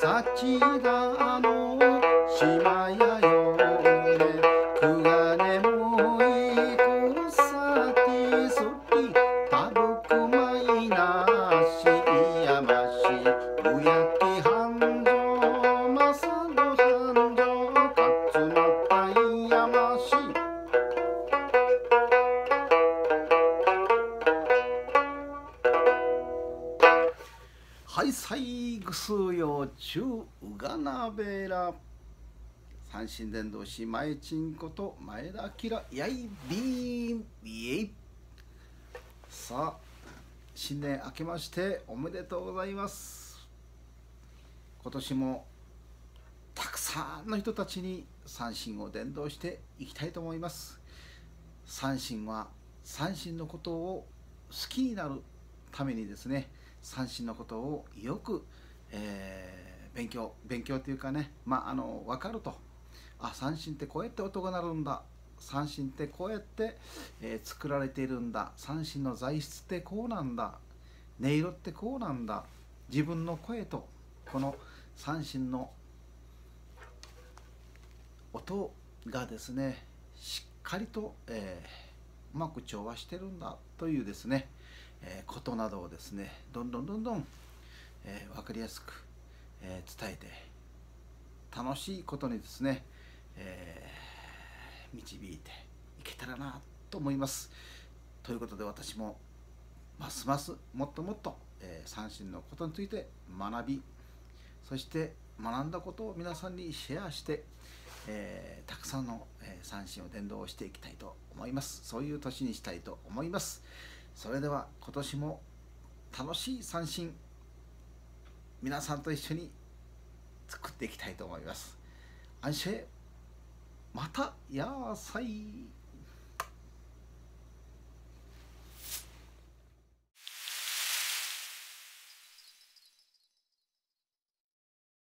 る幸田の島やよねくがねもい殺さてそりたぶくまいな。はい、さいぐすよちゅうがなべら。三神伝道師前ちんこと前田明やいびん。イエイ。さあ新年明けましておめでとうございます。今年もたくさんの人たちに三神を伝道していきたいと思います。三神は三神のことを好きになるためにですね。三神のことをよく、えー勉強勉強というかねまああの分かると。あ三神ってこうやって音が鳴るんだ。三神ってこうやって、えー作られているんだ。三神の材質ってこうなんだ。音色ってこうなんだ。自分の声とこの三神の音がですねしっかりと、えーうまく調和してるんだというですね、えーことなどをですねどんどんどんどん、えー分かりやすく、えー伝えて楽しいことにですね、えー導いていけたらなと思います。ということで私もますますもっともっと、えー三振のことについて学びそして学んだことを皆さんにシェアして、えーたくさんの、えー三振を伝道していきたいと思いますそういう年にしたいと思いますそれでは今年も楽しい三振皆さんと一緒に作っていきたいと思います。安心。またやーさい